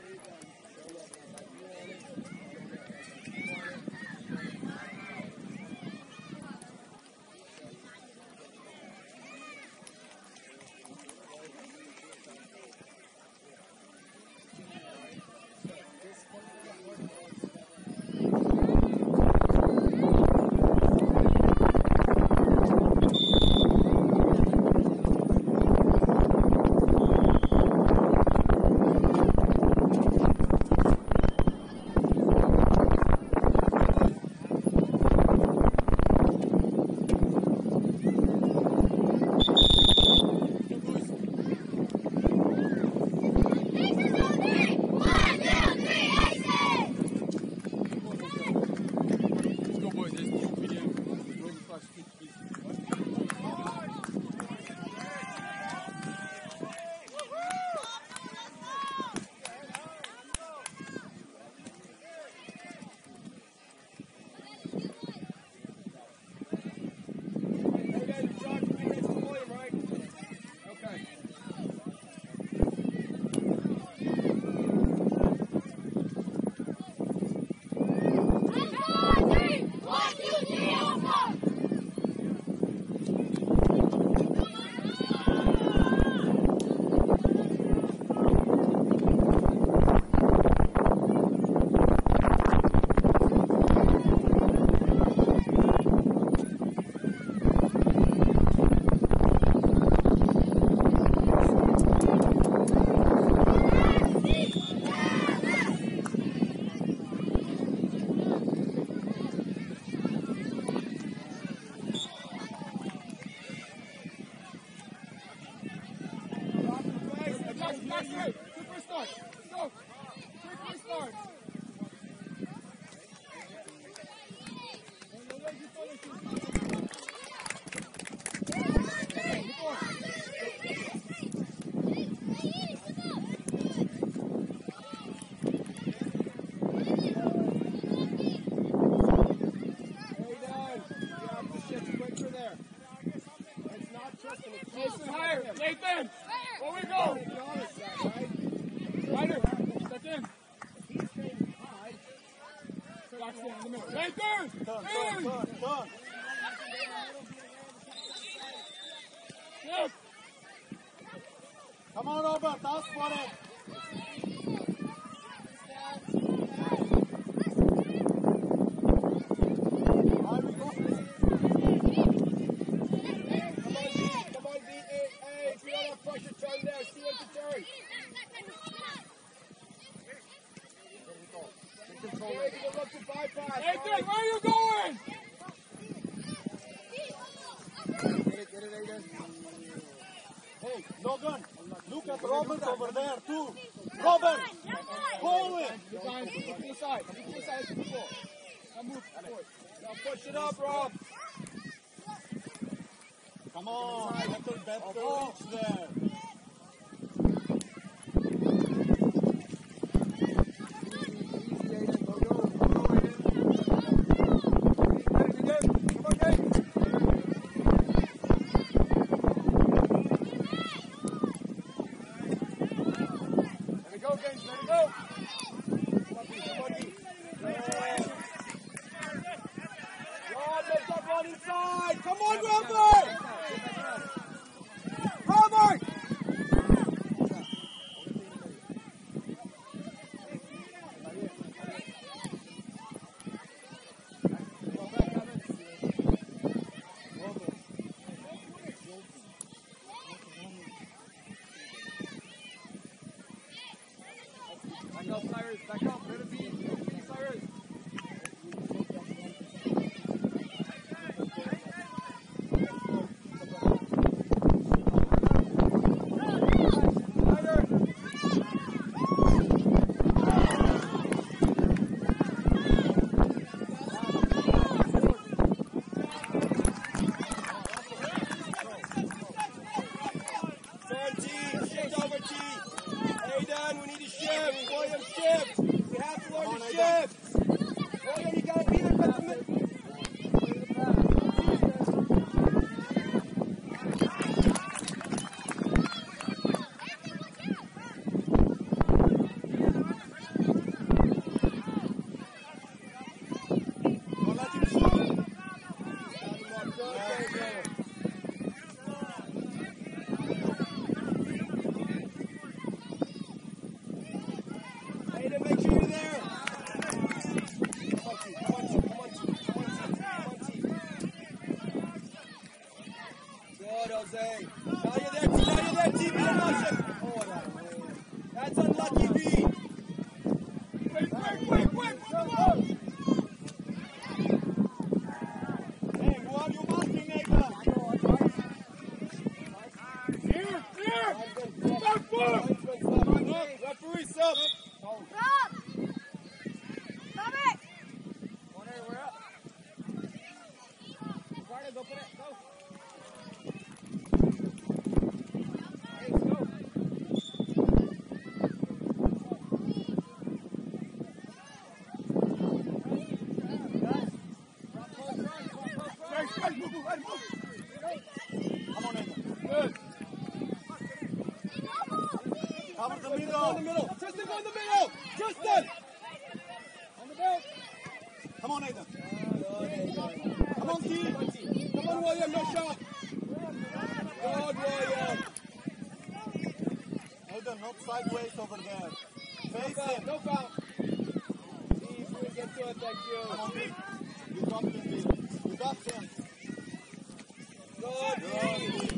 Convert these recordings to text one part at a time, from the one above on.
Shift Thank you. You got him. You got this. Good. Good.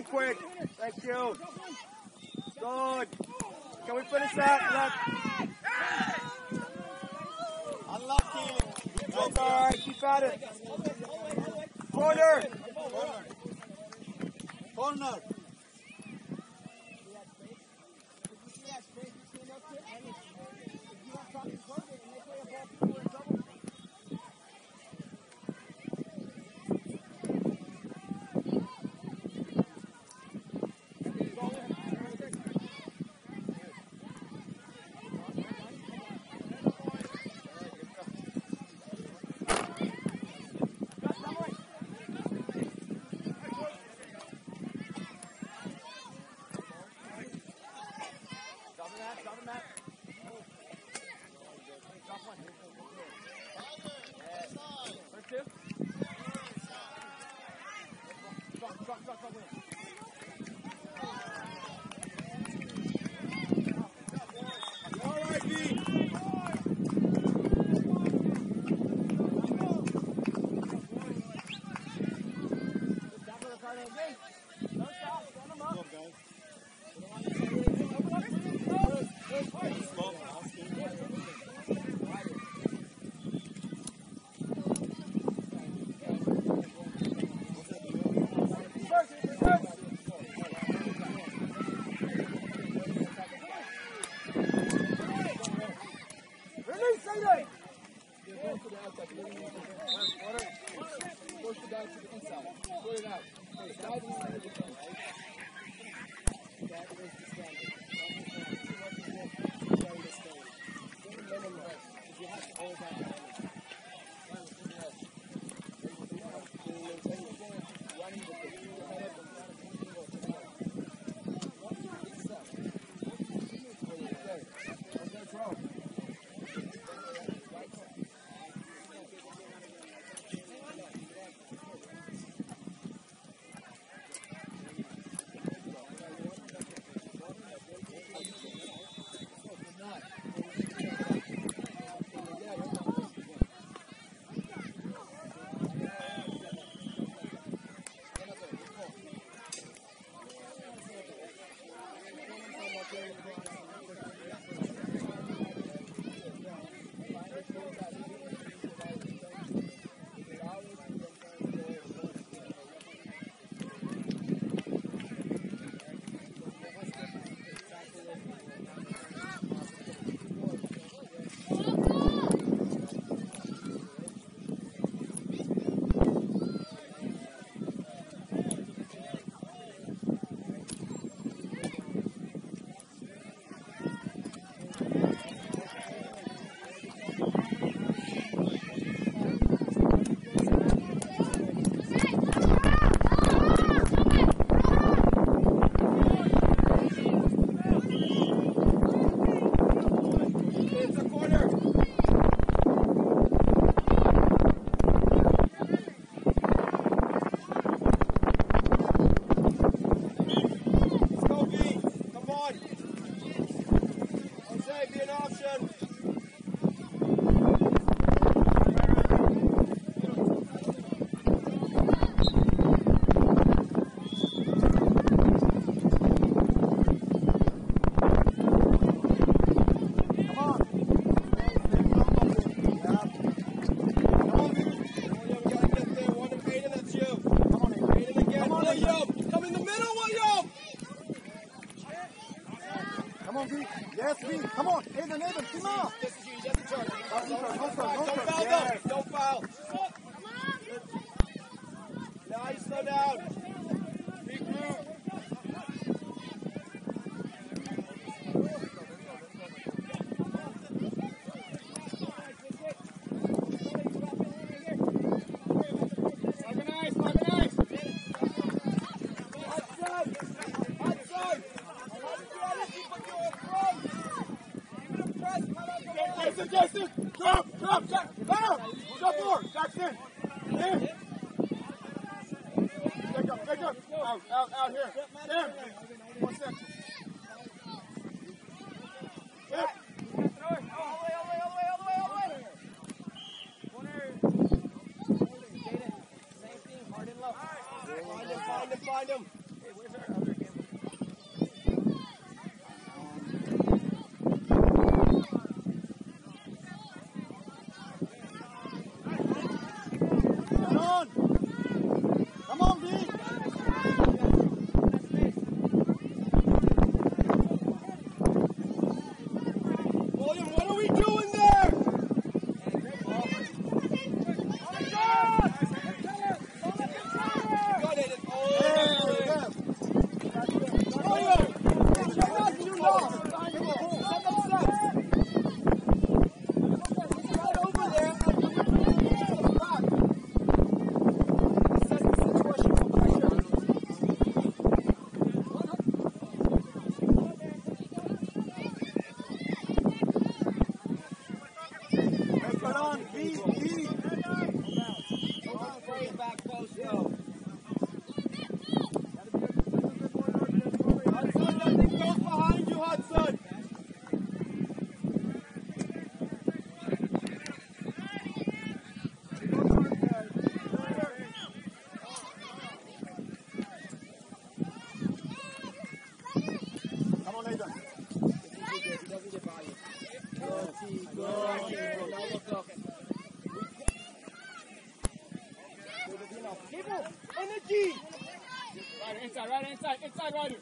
him quick. Thank you. Good. Can we finish that? Left. Unlucky. Keep at it. Corner. Corner. Corner. justice. Inside rider.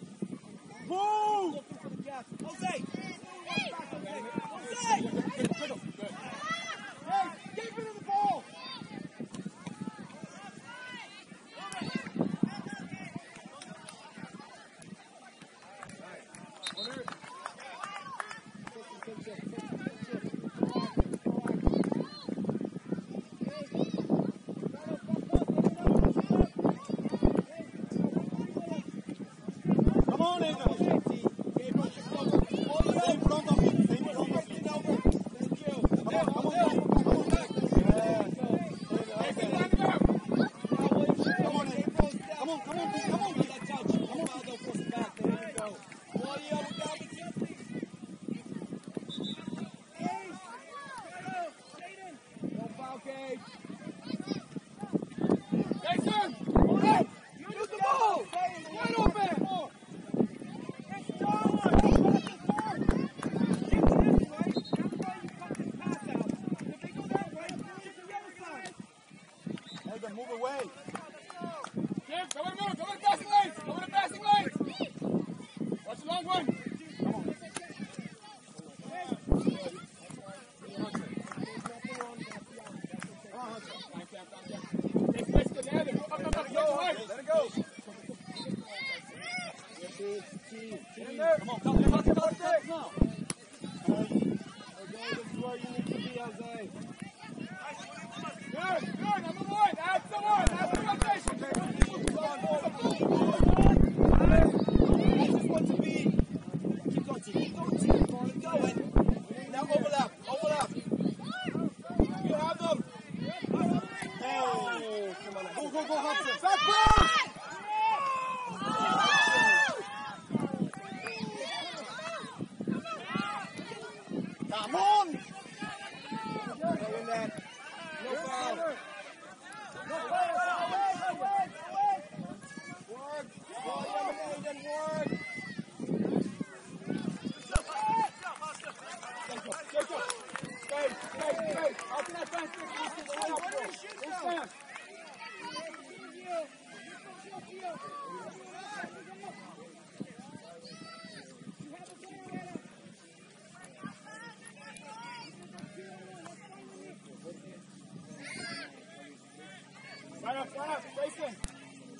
left. Jason.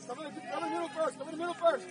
Come in, come in the middle first. Come in the middle first.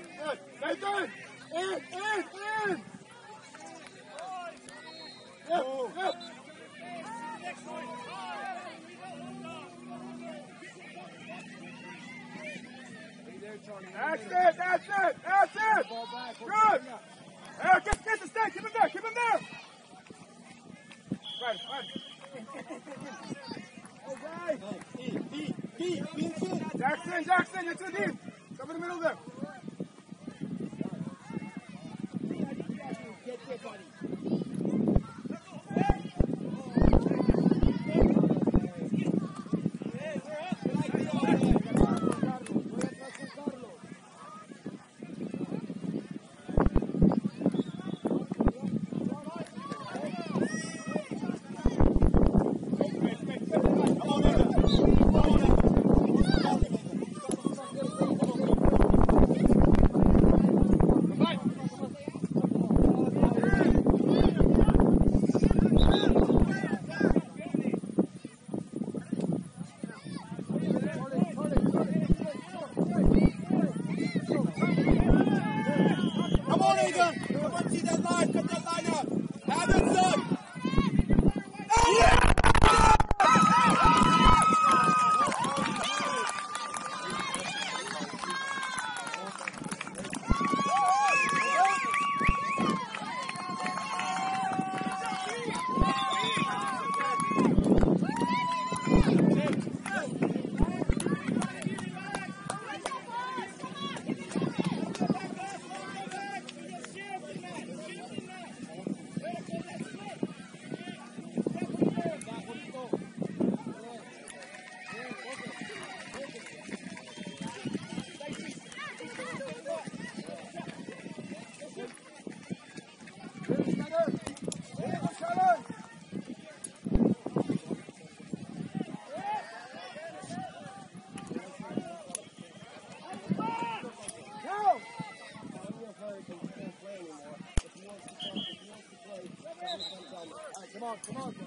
Come on,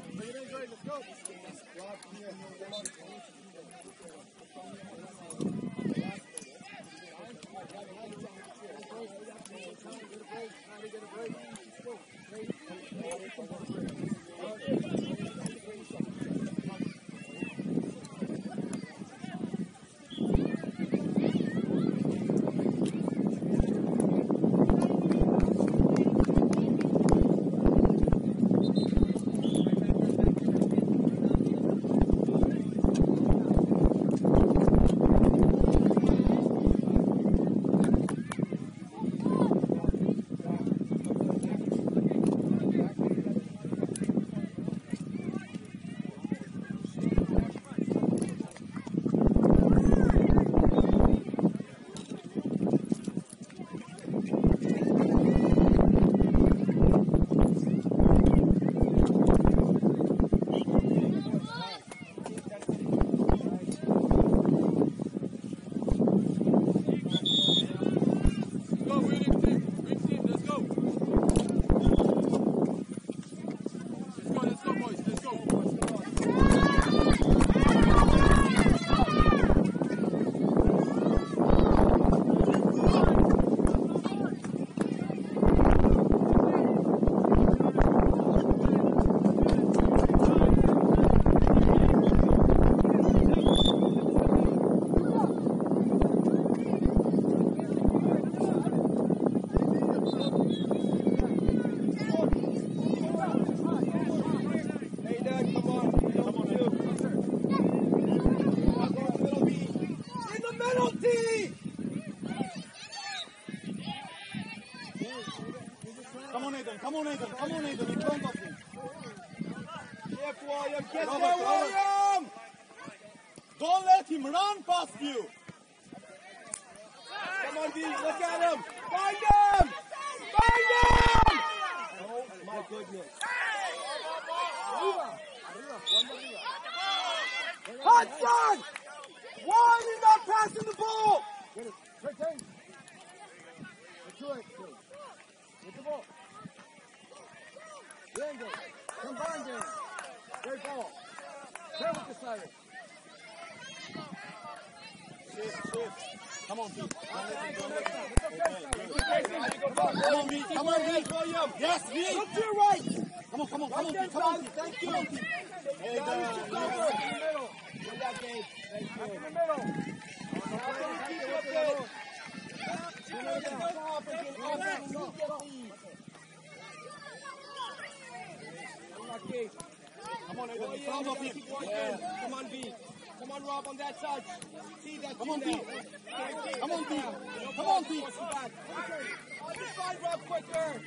Rob, quicker!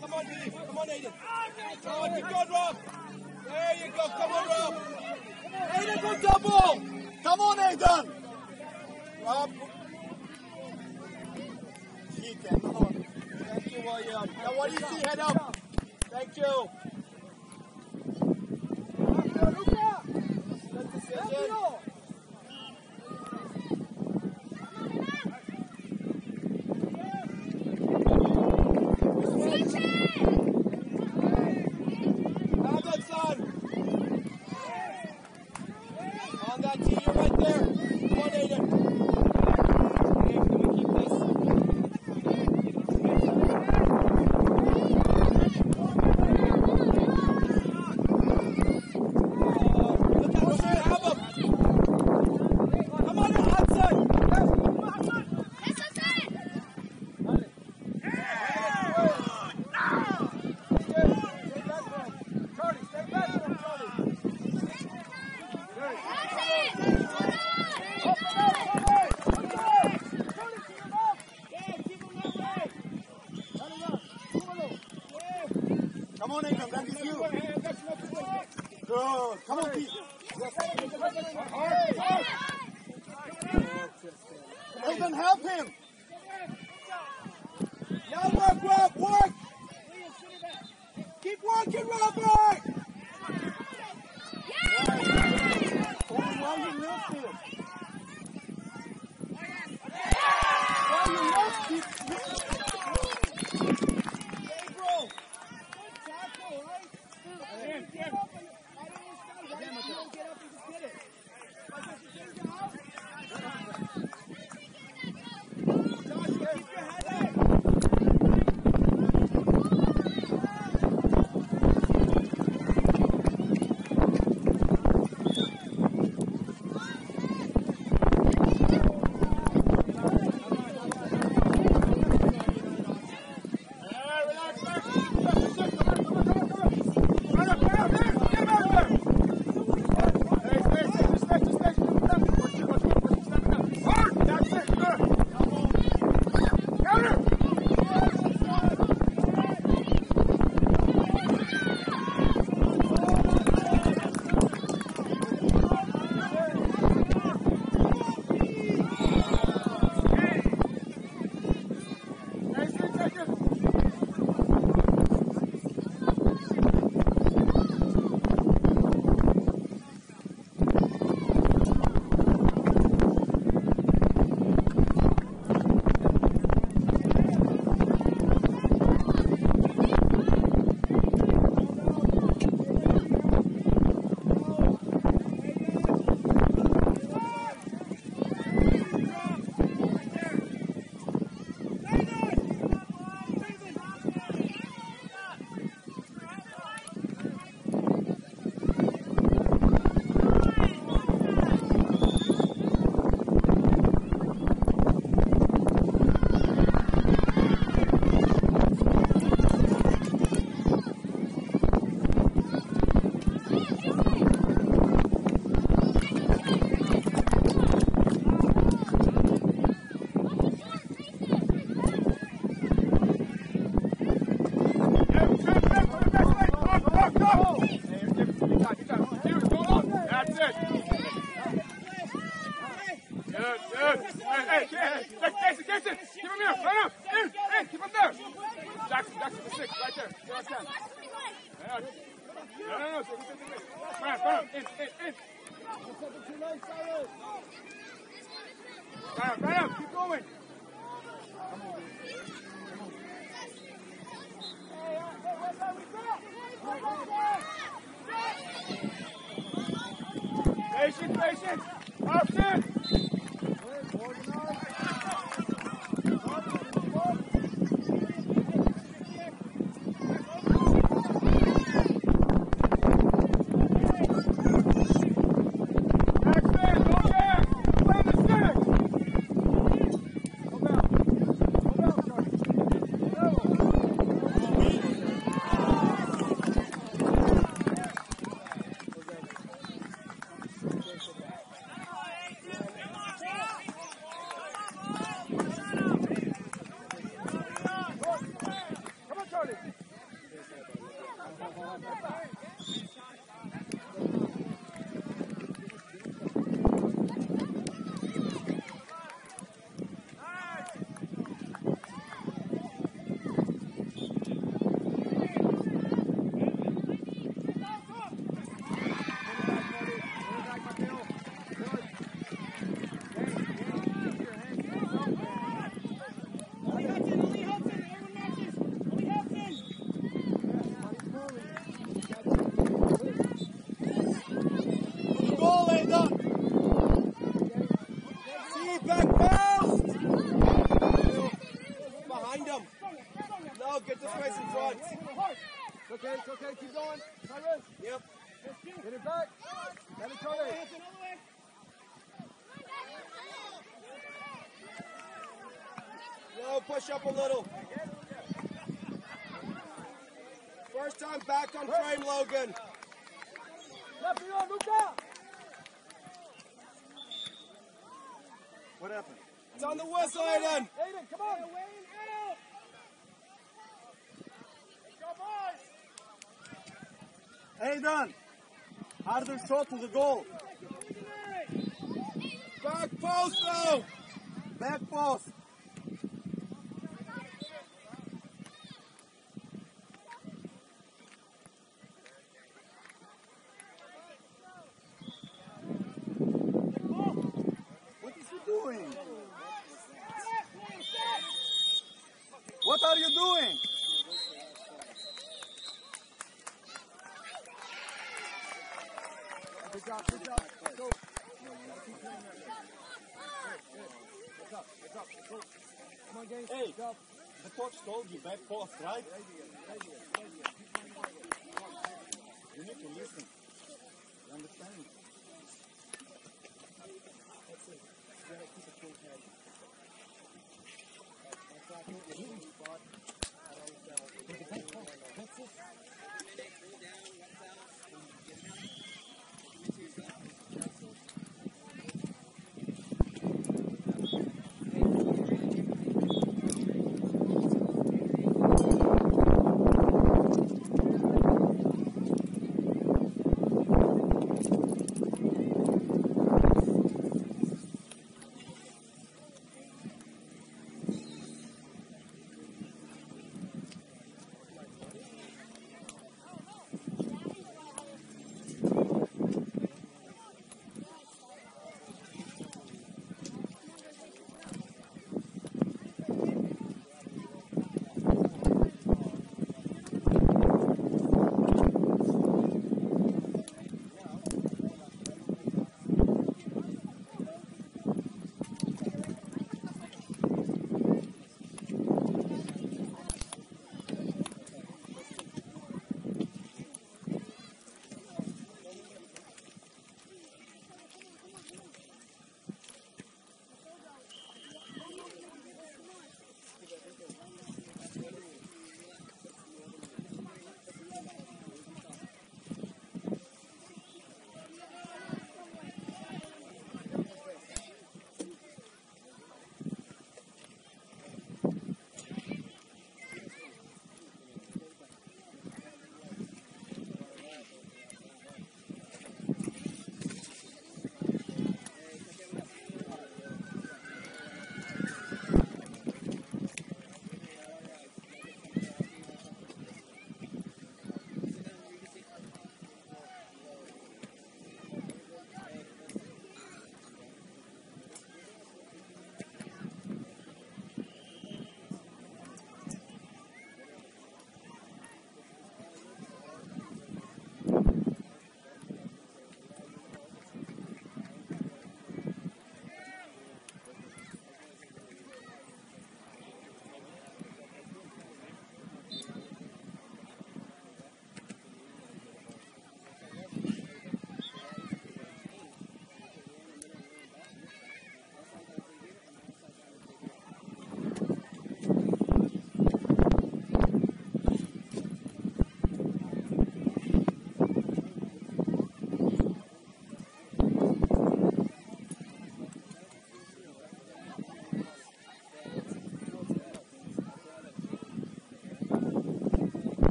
Come on, Dee. Come on, Aiden. Come on, keep going, Rob. There you go. Come on, Rob. Aiden, go double. Come on, Aiden. Rob. Keep that. Come on. Thank you, William. Now, what do you see? Head up. Thank you. Up a little. First time back on frame, Logan. Left it on, Luca. What happened? It's on the whistle, Aidan. Aiden, come on. Aidan! Harder shot to the goal. Back post, though. Back post. told you back post, right? You need to listen. You understand? That's it. You gotta keep a cool head. That's why I told you. That's it.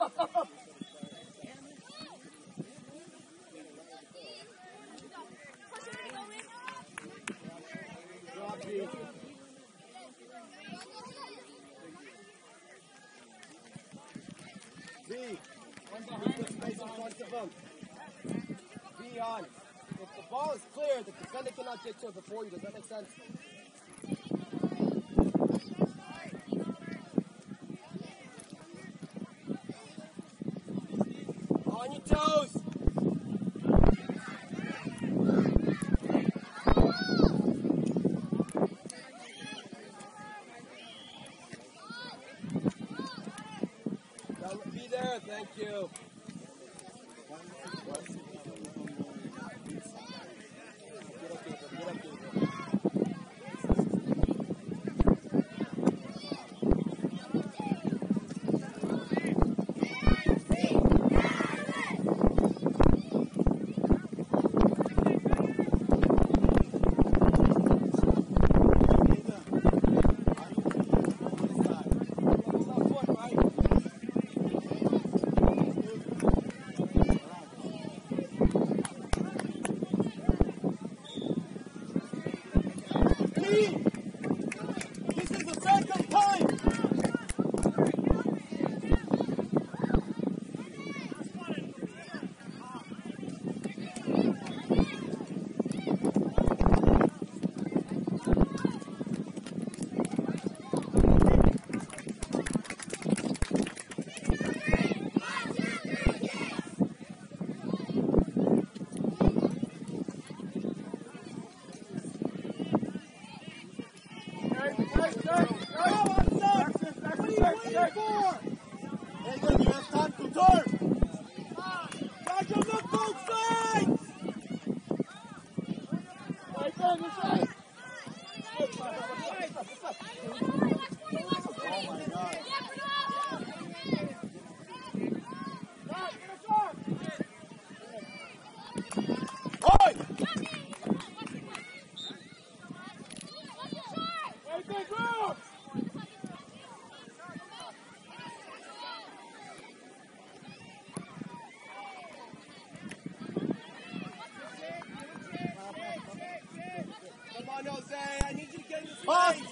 B. One behind the space in front of them. B on. If the ball is clear, the defender cannot get to it before you. Does that make sense? Off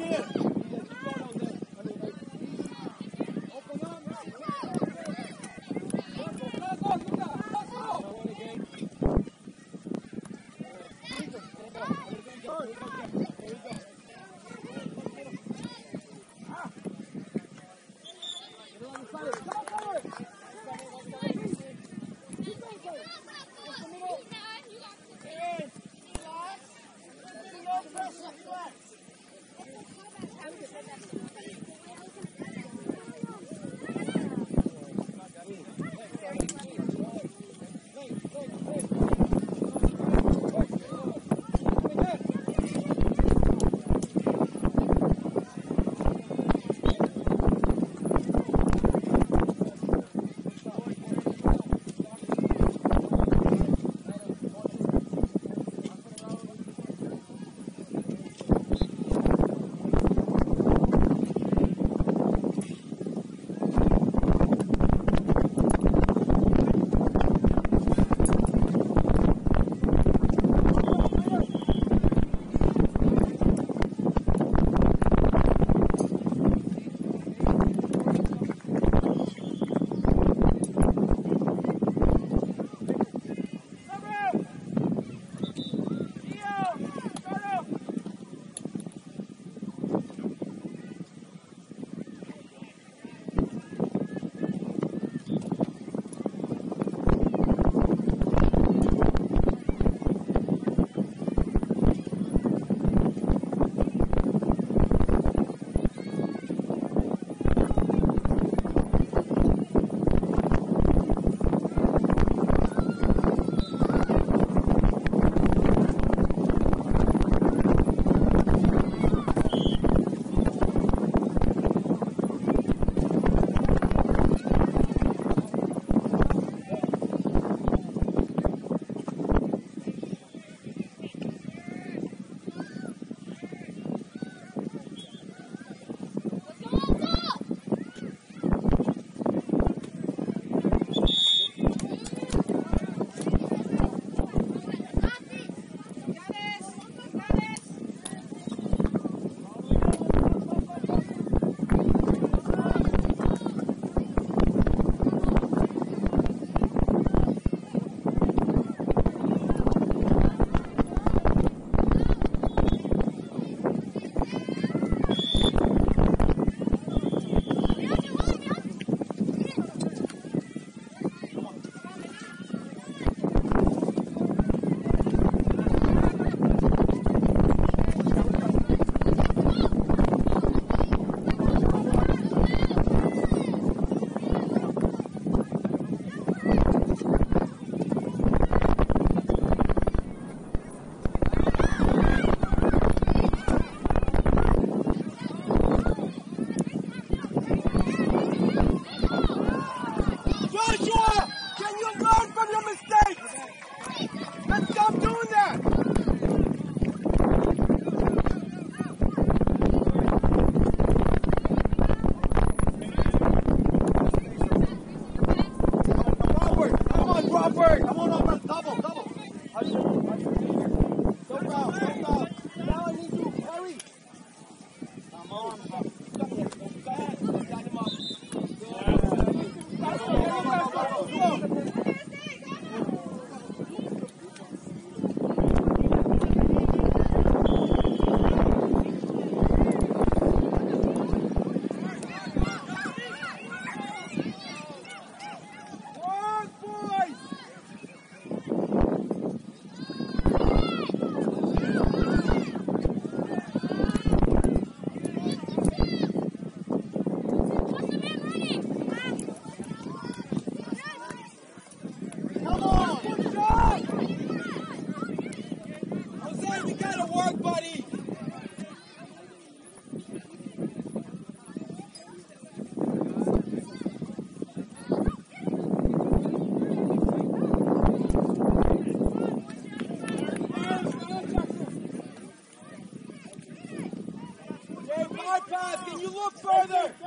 It!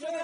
Going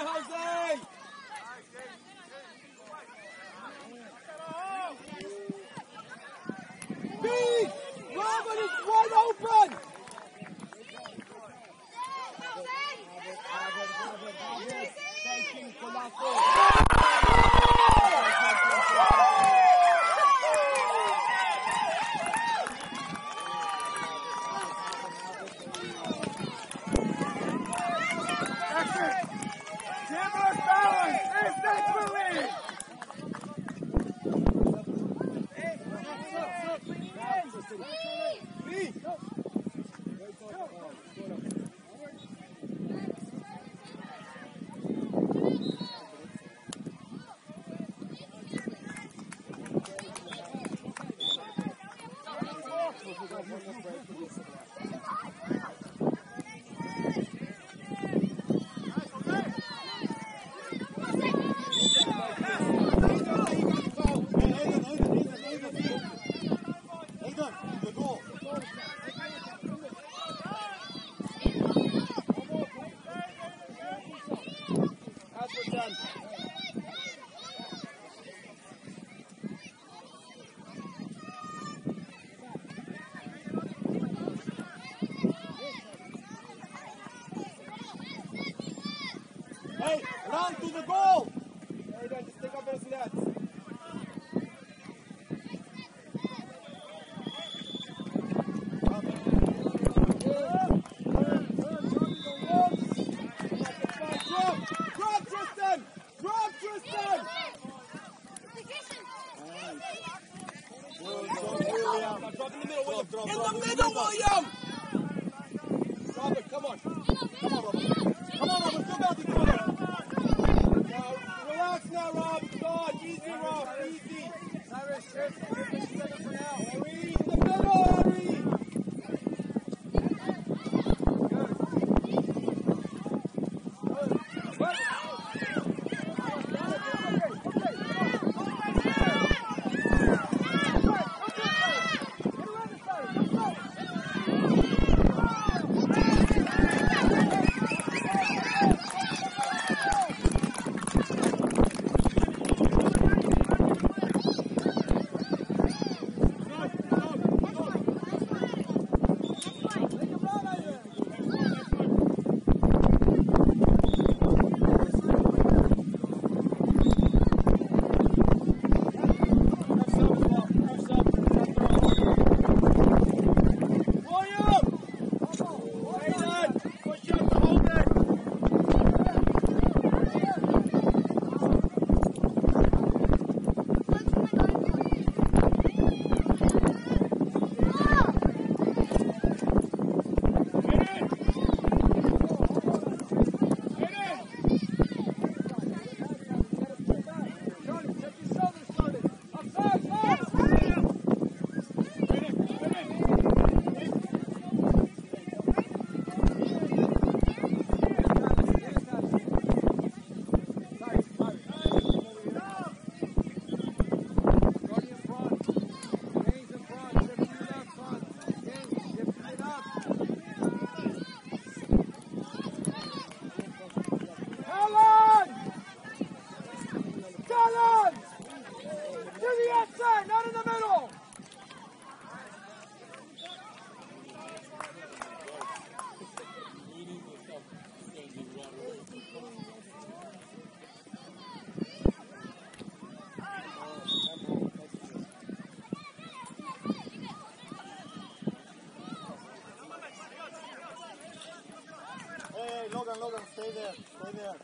there. Stay there.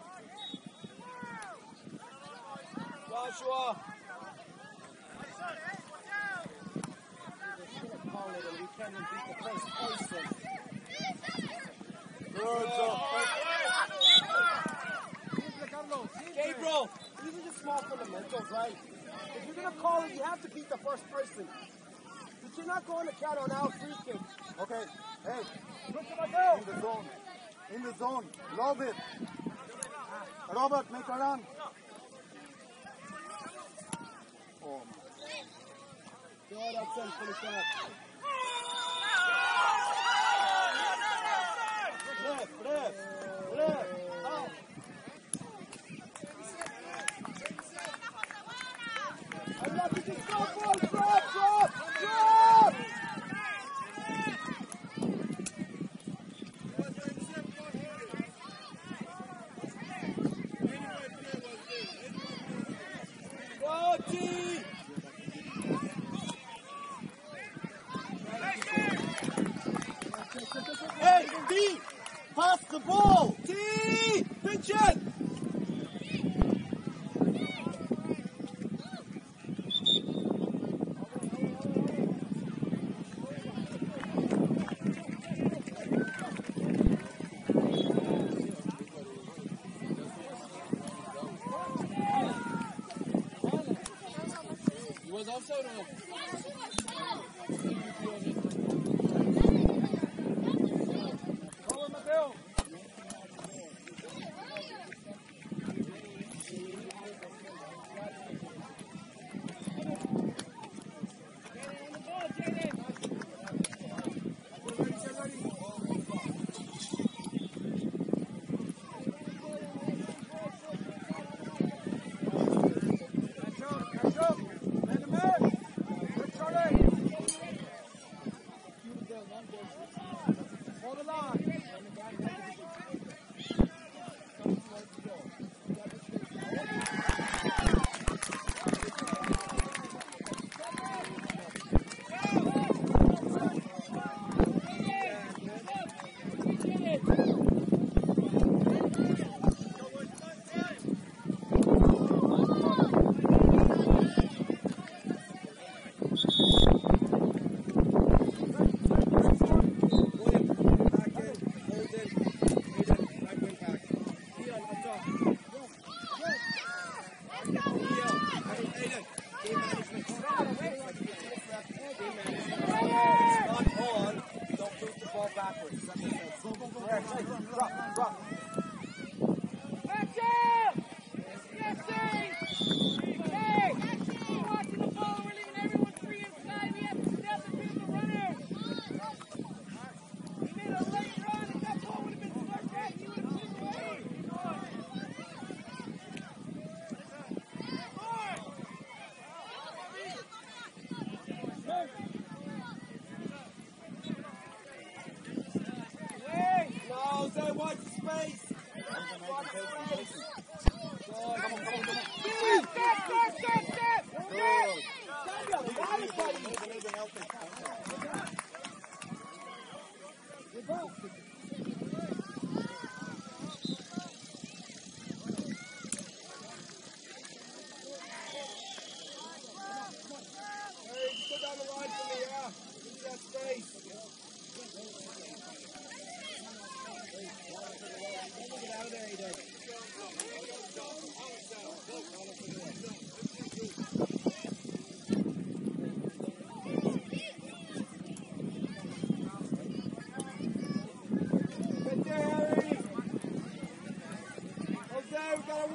Joshua. Call it we can't beat the first person. Good job. Gabriel. These are just small fundamentals, right? If you're gonna call it, you have to beat the first person. You cannot go on the count on out free kick. Okay. Hey, Look at my girl. in the zone. In the zone. Lob it. Robert, make a run. Oh, my. Go that. Left, left, left. Out. I'm not drop, ball, drop,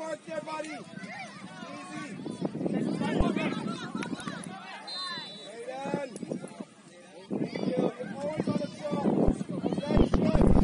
Jose, we gotta work there, buddy. Easy. Aiden. Thank you. You're always on the draw. Jose, shift.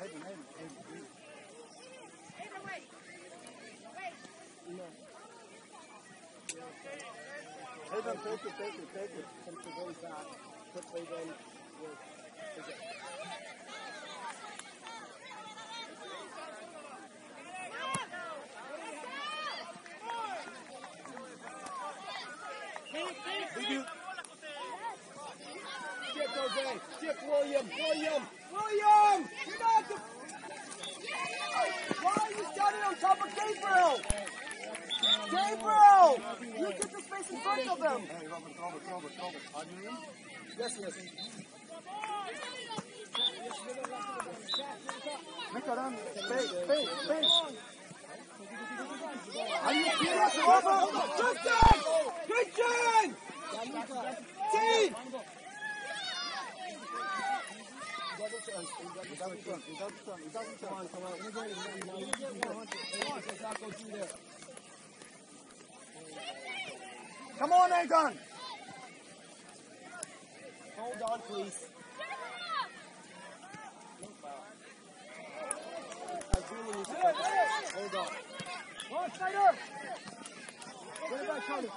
Ready? Take it, take it, take it. Come to very fast. Quickly then. With, is it? Chip Jose. Chip William. William. William! You're not the... Why are you standing on top of Gabriel? Gabriel! You get the space in front of them. Hey, Robert, Robert, Robert, Robert. Are you in? Yes, yes. Look at him. Space, space, space. Are you serious, Robert? Justin! Christian! Team! Come on, come on. Come on. Hold on, please. Hold on. Come on, Snyder! Get it back, Tony.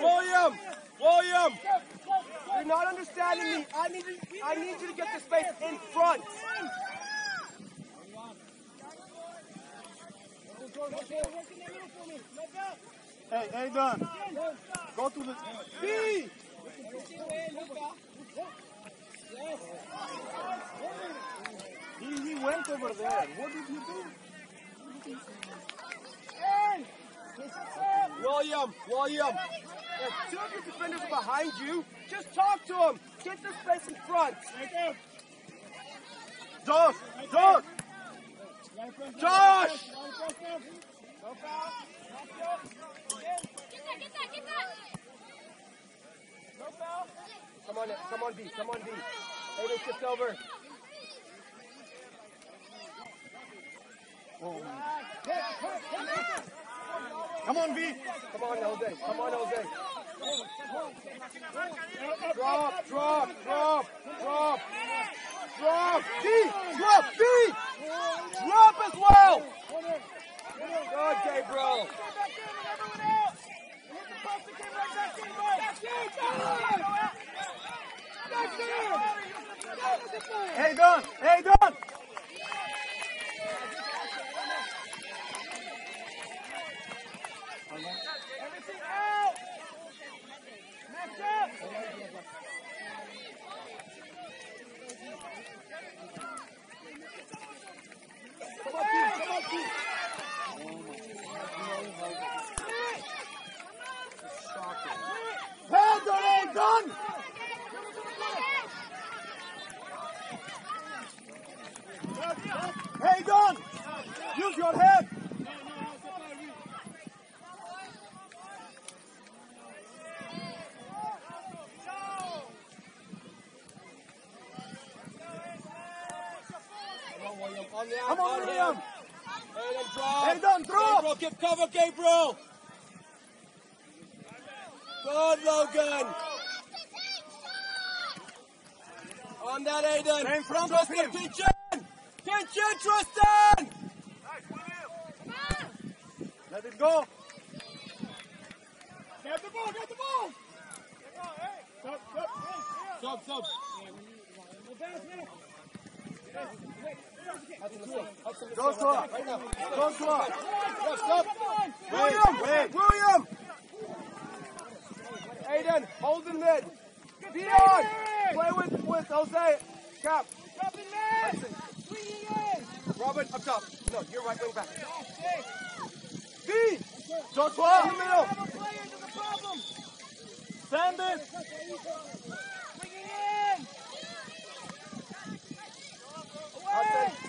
William! William! You're not understanding me. I need you, I need you to get the space in front. Hey, Aidan. Go to the. B! He, he went over there. What did you do? William, William. If two of your defenders are behind you, just talk to them. Get the space in front. Josh! Josh! Josh! Get that, get that, get that! Come on, come on, B. Come on, B. Aiden shift over. Come on, V. Come on, Jose. Come on, Jose. Drop, drop, drop, drop. Drop. D. Drop. D. Drop as well. Good, Gabriel. Aidan! Aidan! Everything out. Next up. Come on, team. Come on, team. Well done, Aidan! Aidan! Use your head! Come on, William! Aiden, drop. Aidan! Gabriel, get cover, Gabriel. Good, Logan. On that, Aiden. Stay in front of Tristyn. Tension. Tension, Tristyn. Let it go! Get the ball, get the ball! Stop, stop. Sub, sub. Joshua! Joshua! Stop, stop. William! Wait! William. Aiden, hold the mid. Dion, play with, with Jose. Cap. Robert, up top. No, you're right wing back. D. Joshua! In the middle. Send it! Hudson. Hey!